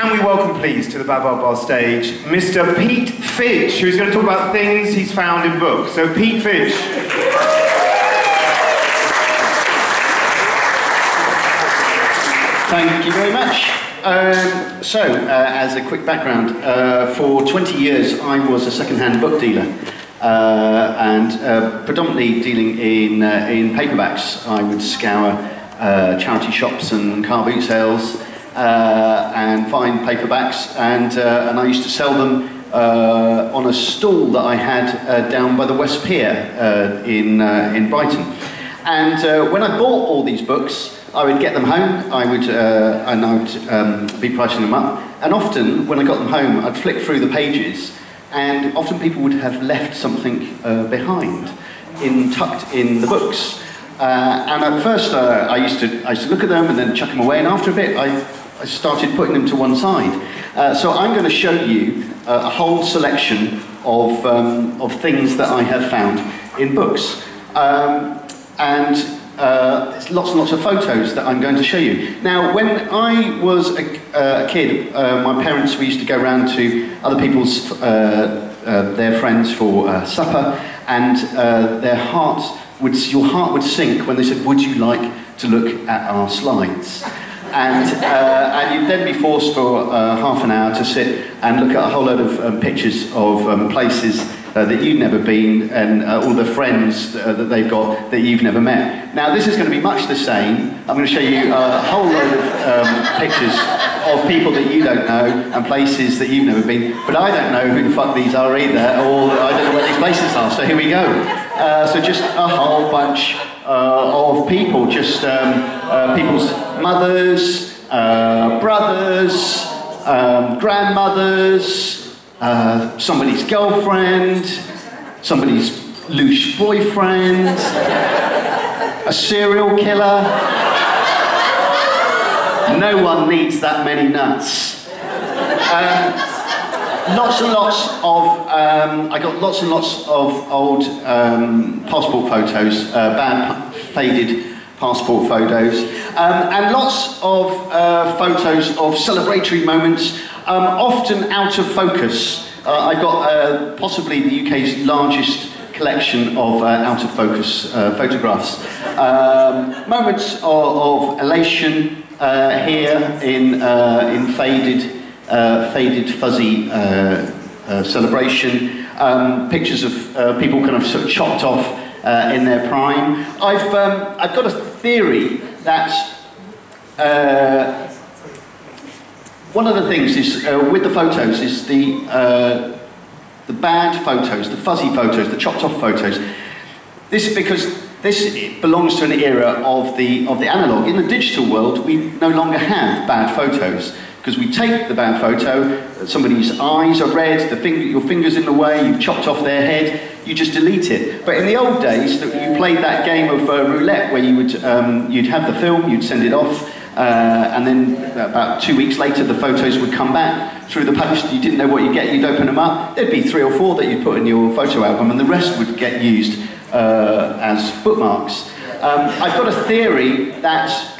can we welcome please to the Bavard Bar stage Mr. Pete Fij, who's going to talk about things he's found in books. So Pete Fij. Thank you very much. Um, so, uh, as a quick background, uh, for 20 years I was a second-hand book dealer. Uh, and uh, predominantly dealing in, uh, in paperbacks. I would scour uh, charity shops and car boot sales uh, and find paperbacks, and, uh, and I used to sell them uh, on a stall that I had uh, down by the West Pier uh, in, uh, in Brighton. And when I bought all these books, I would get them home, I would, and I would um, be pricing them up. And often, when I got them home, I'd flick through the pages, and often people would have left something behind, in, tucked in the books. Uh, and at first, uh, I, used to, I used to look at them and then chuck them away, and after a bit, I, I started putting them to one side. Uh, so I'm going to show you uh, a whole selection of, um, of things that I have found in books. Um, and uh, lots and lots of photos that I'm going to show you. Now, when I was a, uh, a kid, uh, my parents, we used to go around to other people's, uh, their friends for supper, and their hearts would, your heart would sink when they said, would you like to look at our slides? And, uh, and you'd then be forced for uh, half an hour to sit and look at a whole load of um, pictures of um, places uh, that you've never been and uh, all the friends uh, that they've got that you've never met. Now, this is going to be much the same. I'm going to show you a whole load of um, pictures of people that you don't know and places that you've never been, but I don't know who the fuck these are either, or I don't know where these places are, so here we go. Uh, so just a whole bunch uh, of people, just um, uh, people's mothers, uh, brothers, um, grandmothers, uh, somebody's girlfriend, somebody's loose boyfriend, a serial killer. No one needs that many nuts. Um, lots and lots of, um, I got lots and lots of old um, passport photos, uh, bad faded passport photos, um, and lots of uh, photos of celebratory moments, um, often out of focus. Uh, I've got uh, possibly the UK's largest collection of uh, out of focus uh, photographs. Um, moments of, of elation here in, in faded, uh, faded fuzzy uh, uh, celebration. Um, pictures of uh, people kind of sort of chopped off in their prime. I've, um, I've got a theory that one of the things is with the photos is the the bad photos, the fuzzy photos, the chopped off photos. This is because this belongs to an era of the of the analog. In the digital world, we no longer have bad photos because we take the bad photo, somebody's eyes are red, the finger, your finger's in the way, you've chopped off their head, you just delete it. But in the old days, you played that game of uh, roulette where you would um, you'd have the film, you'd send it off, uh, and then about two weeks later, the photos would come back through the post. You didn't know what you'd get. You'd open them up. There'd be three or four that you'd put in your photo album, and the rest would get used uh, as bookmarks. Um, I've got a theory that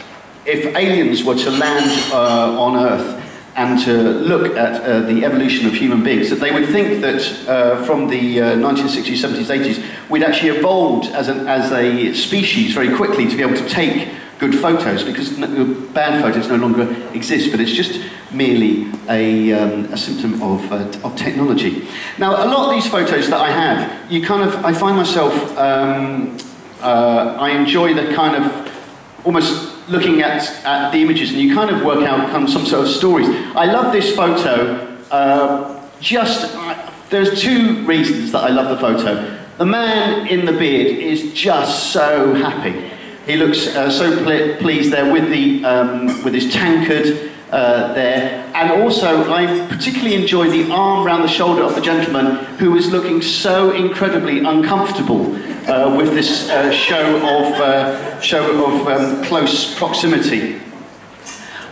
if aliens were to land uh, on Earth and to look at uh, the evolution of human beings, that they would think that uh, from the uh, 1960s, 70s, 80s, we'd actually evolved as, an, as a species very quickly to be able to take good photos because no, bad photos no longer exist, but it's just merely a, um, a symptom of, uh, of technology. Now, a lot of these photos that I have, you kind of, I find myself, um, uh, I enjoy the kind of almost looking at, at the images and you kind of work out kind of some sort of stories. I love this photo uh, just, uh, there's two reasons that I love the photo. The man in the beard is just so happy. He looks uh, so ple pleased there with, the, um, with his tankard uh, there. And also, I particularly enjoy the arm round the shoulder of the gentleman who is looking so incredibly uncomfortable uh, with this uh, show of, uh, show of um, close proximity.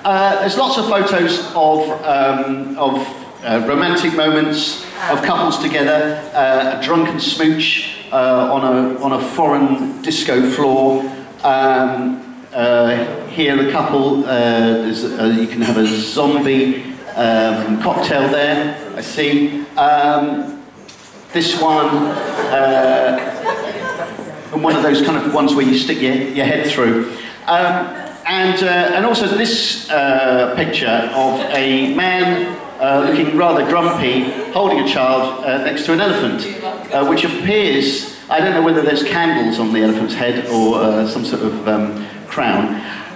Uh, there's lots of photos of, um, of uh, romantic moments, of couples together, a drunken smooch on, a, on a foreign disco floor. Um, uh, here, the couple, uh, uh, you can have a zombie um, cocktail there, I see. Um, this one, uh, and one of those kind of ones where you stick your, your head through. Um, and, and also this picture of a man uh, looking rather grumpy, holding a child uh, next to an elephant, uh, which appears, I don't know whether there's candles on the elephant's head or some sort of um, crown.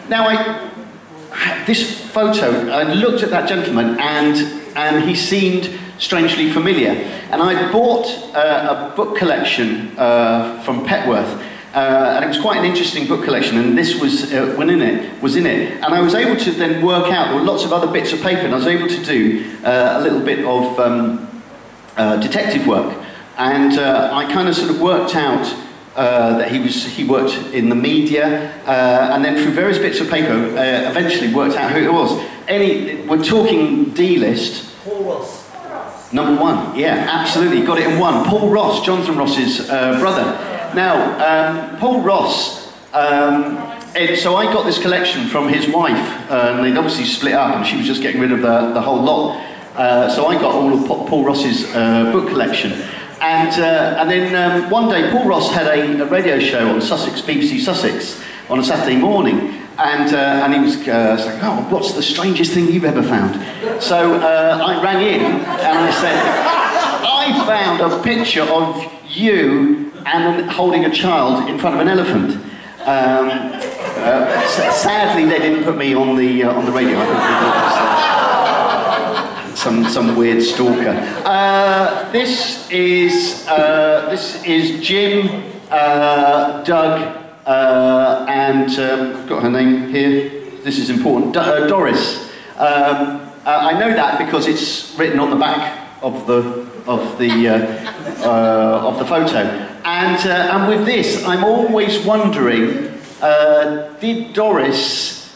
Now, I, this photo, I looked at that gentleman and, and he seemed strangely familiar. And I bought uh, a book collection uh, from Petworth uh, and it was quite an interesting book collection, and this was uh, when in it was in it, and I was able to then work out there were lots of other bits of paper, and I was able to do uh, a little bit of um, uh, detective work, and uh, I kind of sort of worked out uh, that he was he worked in the media, and then through various bits of paper, eventually worked out who it was. Any we're talking D list. Paul Ross. Number one, yeah, absolutely, got it in one. Paul Ross, Jonathan Ross's brother. Now, um, Paul Ross, um, and so I got this collection from his wife, uh, and they'd obviously split up, and she was just getting rid of the, the whole lot. Uh, so I got all of Paul Ross's uh, book collection. And, uh, and then um, one day, Paul Ross had a, a, radio show on Sussex, BBC Sussex, on a Saturday morning. And, uh, and he was uh, saying, oh, what's the strangest thing you've ever found? So I rang in, and I said, I found a picture of you and holding a child in front of an elephant. Um, uh, sadly, they didn't put me on the uh, on the radio. Uh, some some weird stalker. Uh, this is uh, this is Jim, uh, Doug, and um, got her name here. This is important. D Doris. Um, I know that because it's written on the back of the of the of the photo. And, uh, and with this, I'm always wondering, uh, did Doris,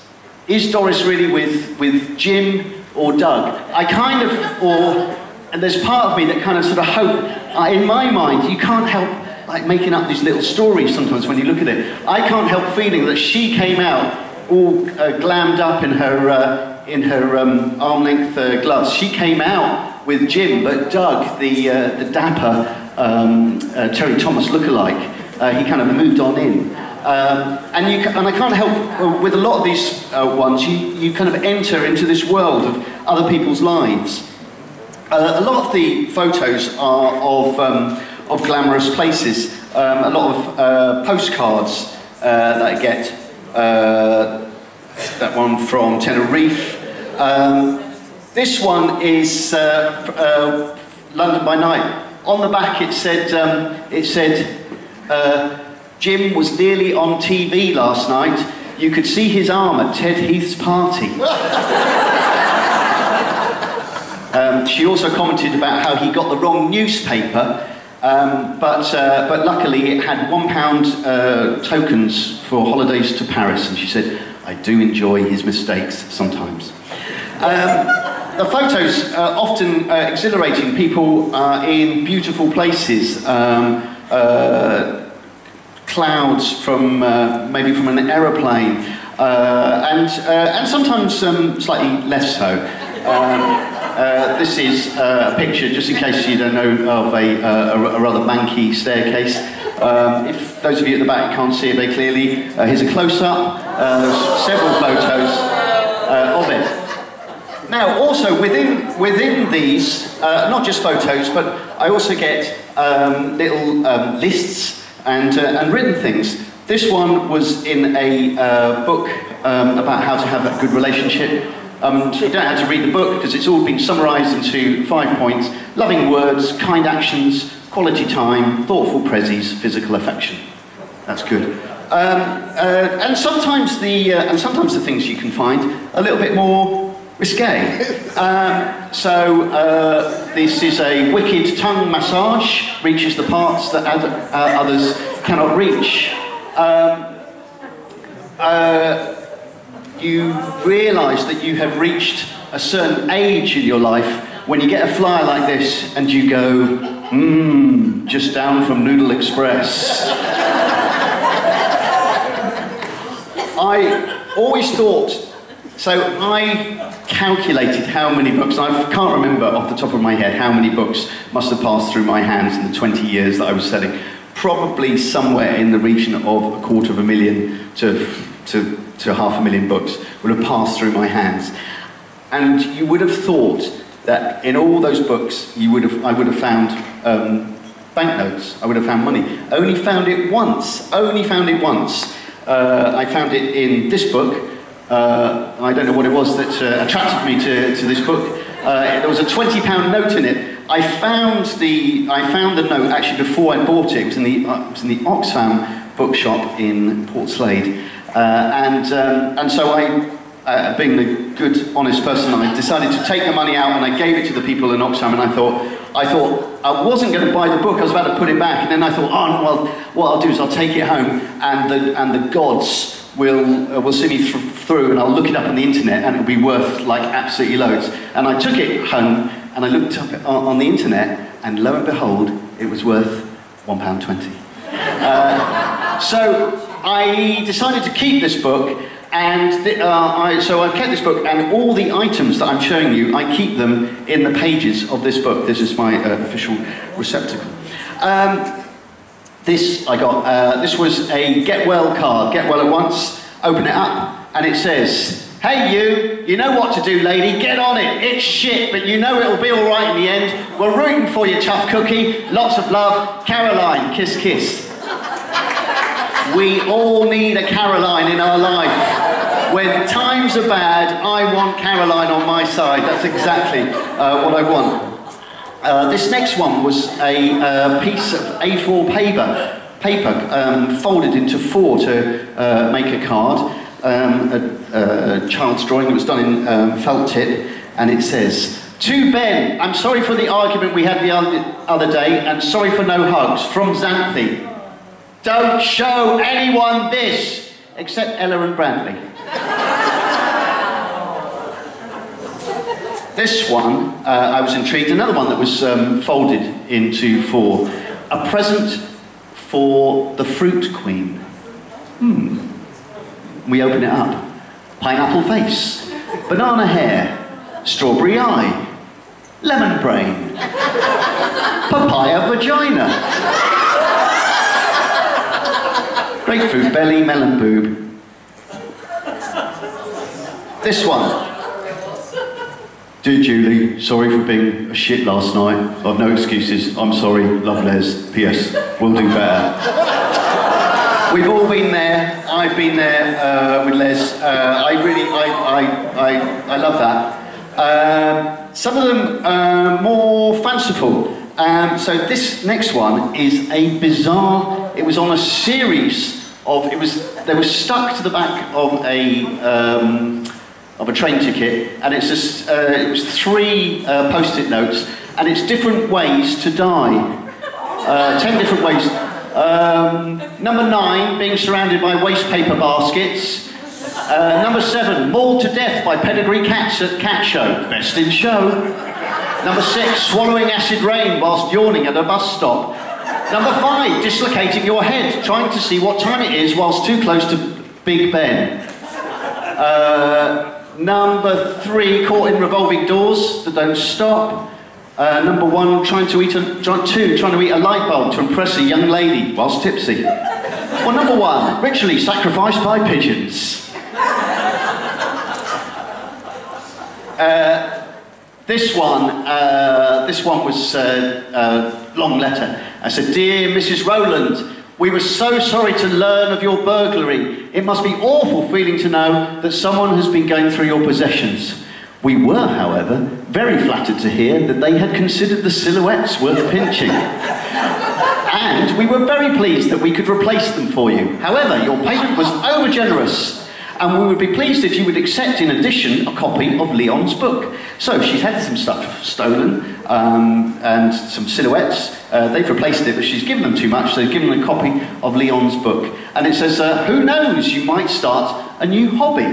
is Doris really with, with Jim or Doug? I kind of, or, and there's part of me that kind of sort of hope, uh, in my mind, you can't help like making up these little stories sometimes when you look at it. I can't help feeling that she came out all uh, glammed up in her, uh, in her um, arm-length uh, gloves. She came out with Jim, but Doug, the, uh, the dapper, um, uh, Terry Thomas lookalike, he kind of moved on in. Um, and, you, and I can't help, uh, with a lot of these uh, ones, you, you kind of enter into this world of other people's lives. Uh, a lot of the photos are of, um, of glamorous places. Um, a lot of uh, postcards that I get. that one from Tenerife. Um, this one is London by Night on the back it said, um, it said, uh, Jim was nearly on TV last night. You could see his arm at Ted Heath's party. um, she also commented about how he got the wrong newspaper, um, but, uh, but luckily it had one pound uh, tokens for holidays to Paris, and she said, I do enjoy his mistakes sometimes. Um, the photos are often uh, exhilarating people in beautiful places. Um, uh, clouds from uh, maybe from an aeroplane, uh, and uh, and sometimes um, slightly less so. Um, this is a picture, just in case you don't know, of a, a, a rather manky staircase. Um, if those of you at the back can't see it very clearly, here's a close-up. there's several photos of it. Now, also within, within these, uh, not just photos, but I also get um, little um, lists and, uh, and written things. This one was in a uh, book um, about how to have a good relationship. Um, you don't have to read the book because it's all been summarised into five points. Loving words, kind actions, quality time, thoughtful prezzies, physical affection. That's good. Um, uh, and sometimes the uh, and sometimes the things you can find a little bit more risque. Um, so uh, this is a wicked tongue massage, reaches the parts that other, uh, others cannot reach. Um, uh, you realise that you have reached a certain age in your life when you get a flyer like this and you go, mmm, just down from Noodle Express. I always thought so I calculated how many books, I can't remember off the top of my head how many books must have passed through my hands in the 20 years that I was selling. Probably somewhere in the region of a quarter of a million to, to, to half a million books would have passed through my hands. And you would have thought that in all those books, you would have, I would have found um, banknotes, I would have found money. Only found it once, only found it once. Uh, I found it in this book, uh, I don't know what it was that uh, attracted me to, to this book. Uh, there was a 20 pound note in it. I found the, I found the note actually before I bought it. It was in the, uh, was in the Oxfam bookshop in Portslade. Uh, and, um, and so I, uh, being the good, honest person, I decided to take the money out and I gave it to the people in Oxfam and I thought, I thought I wasn't going to buy the book, I was about to put it back, and then I thought, oh, well, what I'll do is I'll take it home and the, and the gods will, uh, will see me th through and I'll look it up on the internet and it'll be worth like absolutely loads. And I took it home and I looked up on, on the internet and lo and behold, it was worth £1.20. Uh, so I decided to keep this book and the, uh, I, so I've kept this book and all the items that I'm showing you, I keep them in the pages of this book. This is my uh, official receptacle. Um, this I got, uh, this was a get well card, get well at once, open it up, and it says, hey you, you know what to do lady, get on it, it's shit, but you know it'll be alright in the end, we're rooting for you tough cookie, lots of love, Caroline, kiss kiss. we all need a Caroline in our life. When times are bad, I want Caroline on my side, that's exactly uh, what I want. Uh, this next one was a uh, piece of A4 paper, paper um, folded into four to uh, make a card, um, a, a, child's drawing. It was done in um, felt tip, and it says, To Ben, I'm sorry for the argument we had the other day, and sorry for no hugs, from Xanthi. Don't show anyone this, except Ella and Brantley. This one, uh, I was intrigued. Another one that was um, folded into four. A present for the fruit queen. Hmm. We open it up. Pineapple face, banana hair, strawberry eye, lemon brain, papaya vagina, grapefruit belly, melon boob. This one, Dear Julie, sorry for being a shit last night. I've no excuses. I'm sorry. Love Les. P.S. We'll do better. We've all been there. I've been there uh, with Les. Uh, I really, I, I, I, I love that. Um, some of them are more fanciful. Um, so this next one is a bizarre. It was on a series of. It was. They were stuck to the back of a. Um, of a train ticket, and it's just, uh, it was three uh, post-it notes, and it's different ways to die. Uh, ten different ways. Um, number nine, being surrounded by waste paper baskets. Uh, number seven, mauled to death by pedigree cats at cat show. Best in show. Number six, swallowing acid rain whilst yawning at a bus stop. Number five, dislocating your head, trying to see what time it is whilst too close to Big Ben. Uh, Number three, caught in revolving doors that don't stop. Uh, number one, trying to eat a, two, trying to eat a light bulb to impress a young lady whilst tipsy. well, number one, ritually sacrificed by pigeons. Uh, this one, uh, this one was a uh, uh, long letter. I said, Dear Mrs. Rowland, we were so sorry to learn of your burglary. It must be awful feeling to know that someone has been going through your possessions. We were, however, very flattered to hear that they had considered the silhouettes worth pinching. and we were very pleased that we could replace them for you. However, your payment was over generous and we would be pleased if you would accept in addition a copy of Leon's book. So she's had some stuff stolen um, and some silhouettes. Uh, they've replaced it, but she's given them too much, so they've given them a copy of Leon's book. And it says, uh, who knows, you might start a new hobby.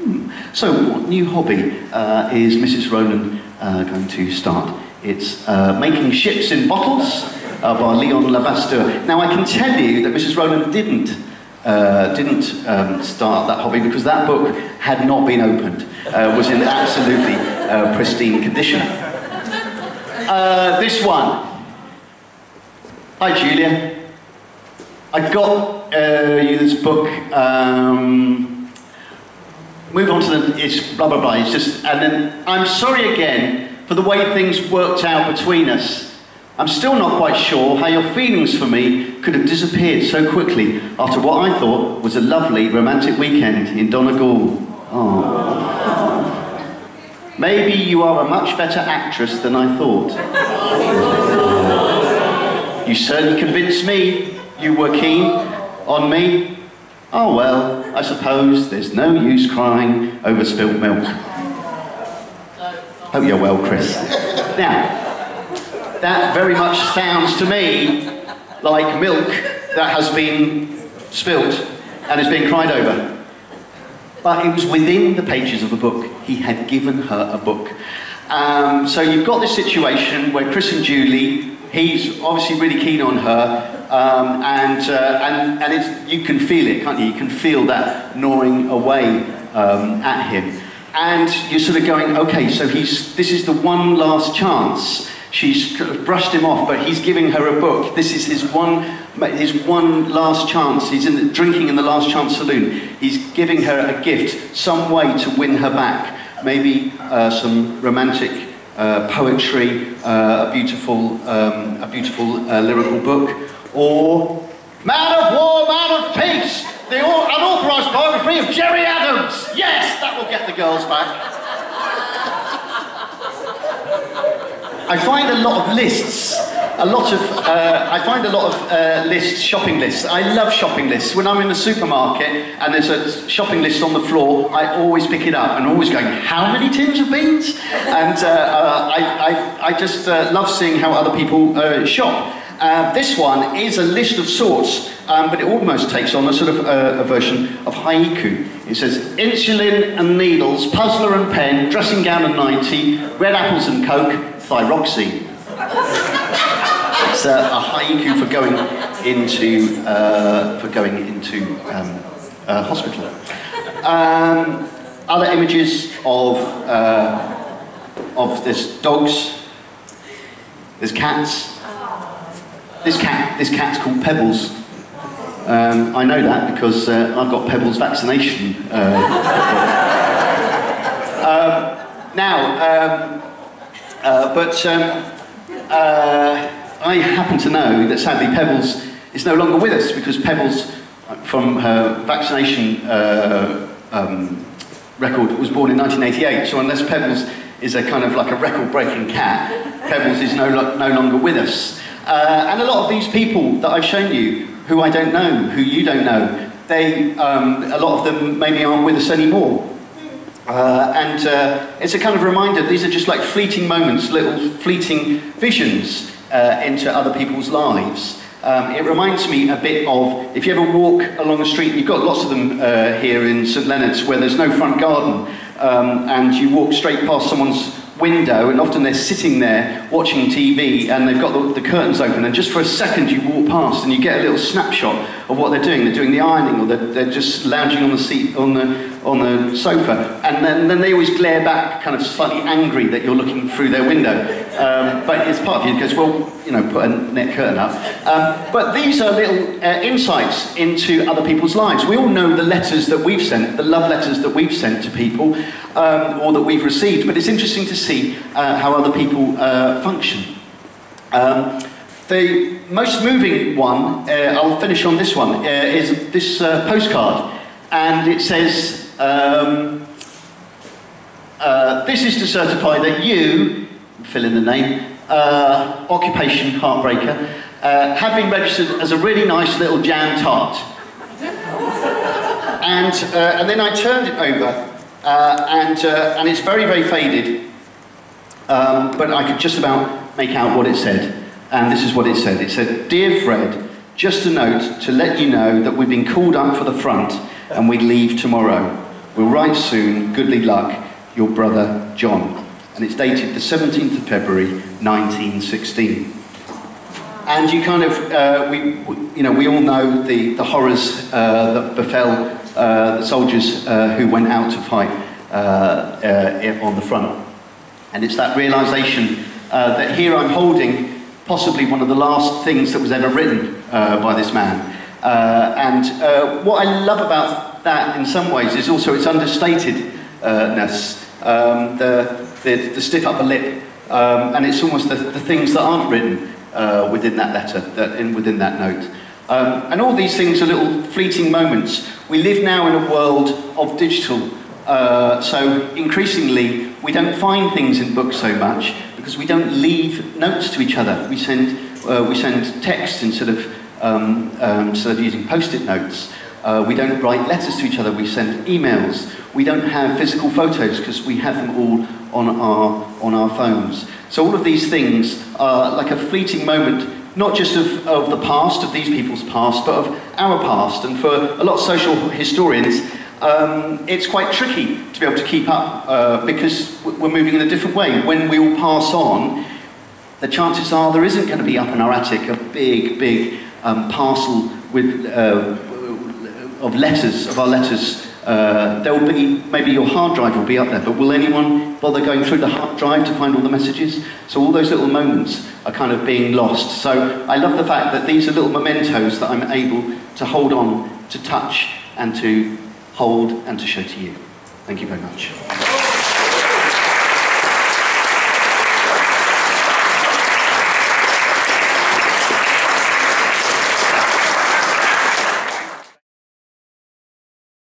Hmm. So what new hobby uh, is Mrs. Rowland uh, going to start? It's uh, making ships in bottles uh, by Leon Lavasteur. Now I can tell you that Mrs. Rowland didn't uh, didn't um, start that hobby because that book had not been opened, uh, was in absolutely uh, pristine condition. Uh, this one. Hi, Julia. I got uh, you this book. Um, move on to the. It's blah blah blah. It's just, and then I'm sorry again for the way things worked out between us. I'm still not quite sure how your feelings for me could have disappeared so quickly after what I thought was a lovely romantic weekend in Donegal. Oh. Maybe you are a much better actress than I thought. You certainly convinced me you were keen on me. Oh well, I suppose there's no use crying over spilt milk. Hope you're well, Chris. Now, that very much sounds to me like milk that has been spilt and is being cried over. But it was within the pages of the book. He had given her a book. Um, so you've got this situation where Chris and Julie, he's obviously really keen on her, um, and, uh, and, and it's, you can feel it, can't you? You can feel that gnawing away um, at him. And you're sort of going, okay, so he's, this is the one last chance. She's brushed him off, but he's giving her a book. This is his one, his one last chance. He's in the, drinking in the last chance saloon. He's giving her a gift, some way to win her back. Maybe uh, some romantic uh, poetry, uh, a beautiful, um, a beautiful lyrical book, or Man of War, Man of Peace, the unauthorized biography of Gerry Adams. Yes, that will get the girls back. I find a lot of lists, a lot of, uh, I find a lot of uh, lists, shopping lists. I love shopping lists. When I'm in the supermarket and there's a shopping list on the floor, I always pick it up and always going, how many tins of beans? And uh, uh I, I, I just uh, love seeing how other people uh, shop. This one is a list of sorts, um, but it almost takes on a sort of a version of haiku. It says insulin and needles, puzzler and pen, dressing gown and 90, red apples and coke, thyroxine. It's a, haiku for going into uh, for going into um, hospital. Um, other images of uh, of there's dogs, there's cats, this cat, this cat's called Pebbles. Um, I know that because uh, I've got Pebbles vaccination. Uh, um, now, um, uh, but um, uh, I happen to know that sadly Pebbles is no longer with us because Pebbles, from her vaccination uh, um, record, was born in 1988. So unless Pebbles is a kind of like a record-breaking cat, Pebbles is no, no longer with us. Uh, and a lot of these people that I've shown you, who I don't know, who you don't know, they, um, a lot of them maybe aren't with us anymore. Uh, and uh, it's a kind of reminder, these are just like fleeting moments, little fleeting visions uh, into other people's lives. Um, it reminds me a bit of, if you ever walk along the street, you've got lots of them uh, here in St Leonard's where there's no front garden, um, and you walk straight past someone's window, and often they're sitting there watching TV and they've got the, the, curtains open, and just for a second you walk past and you get a little snapshot of what they're doing. They're doing the ironing, or they're, they're just lounging on the seat on the on the sofa, and then, then they always glare back, kind of slightly angry that you're looking through their window. Um, but it's part of you goes, well, you know, put a net curtain up. Um, but these are little uh, insights into other people's lives. We all know the letters that we've sent, the love letters that we've sent to people, um, or that we've received. But it's interesting to see uh, how other people uh, function. Um, the most moving one, uh, I'll finish on this one, uh, is this uh, postcard. And it says, um, this is to certify that you, fill in the name, uh, occupation heartbreaker, uh, have been registered as a really nice little jam tart. and, uh, and then I turned it over, uh, and, uh, and it's very, very faded, um, but I could just about make out what it said. And this is what it said. It said, Dear Fred, just a note to let you know that we've been called up for the front and we leave tomorrow. We'll write soon. Goodly luck. Your brother, John. And it's dated the 17th of February, 1916. and you kind of, uh, we, you know, we all know the, the horrors uh, that befell uh, the soldiers uh, who went out to fight uh, uh, on the front. And it's that realization that here I'm holding possibly one of the last things that was ever written by this man. And what I love about that in some ways is also its understatedness, um, the, the, the stiff upper lip, um, and it's almost the, the things that aren't written uh, within that letter, that, in, within that note. Um, and all these things are little fleeting moments. We live now in a world of digital, uh, so increasingly we don't find things in books so much because we don't leave notes to each other. We send, uh, we send text instead of, um, um, instead of using post-it notes. Uh, we don't write letters to each other, we send emails. We don't have physical photos because we have them all on our, on our phones. So all of these things are like a fleeting moment, not just of, of the past, of these people's past, but of our past. And for a lot of social historians, um, it's quite tricky to be able to keep up uh, because we're moving in a different way. When we all pass on, the chances are there isn't going to be up in our attic a big, big um, parcel with, uh, of letters, of our letters uh, there will be, maybe your hard drive will be up there, but will anyone bother going through the hard drive to find all the messages? So all those little moments are kind of being lost. So I love the fact that these are little mementos that I'm able to hold on, to touch, and to hold and to show to you. Thank you very much.